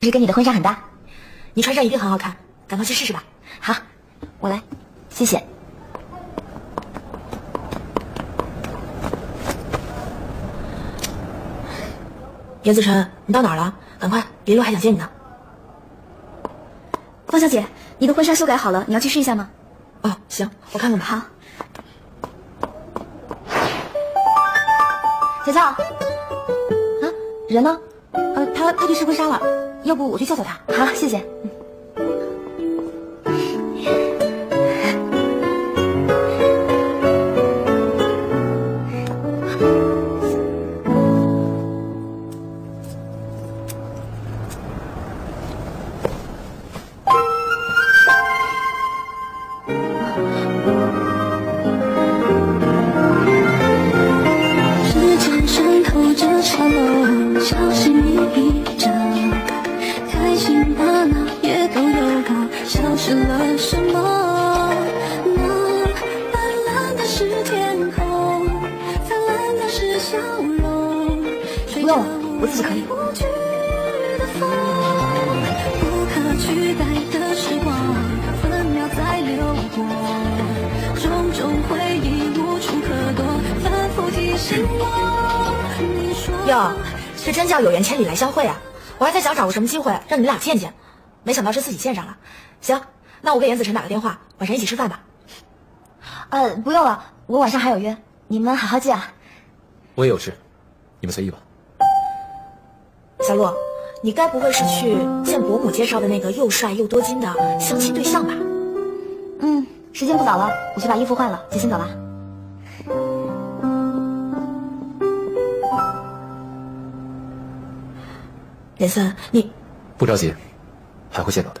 是跟你的婚纱很搭，你穿上一定很好看，赶快去试试吧。好，我来，谢谢。严子辰，你到哪儿了？赶快，林洛还想见你呢。方小姐，你的婚纱修改好了，你要去试一下吗？哦，行，我看看吧。好。小乔，啊，人呢？呃，他他去试婚纱了，要不我去叫叫他？好，谢谢。时间渗透着沙漏，小心翼翼失了什么？那斑斓的是天空，灿烂的是笑容。不用了，我自己可以。不去的风，不可取代的时光，分秒在流过，种种回忆无处可躲，反复提醒我。你说哟，这真叫有缘千里来相会啊！我还在想找个什么机会让你们俩见见，没想到是自己见上了。行，那我给严子辰打个电话，晚上一起吃饭吧。呃，不用了，我晚上还有约，你们好好记啊。我也有事，你们随意吧。小洛，你该不会是去见伯母介绍的那个又帅又多金的相亲对象吧？嗯，时间不早了，我去把衣服换了，就先走了。严森，你不着急，还会见到的。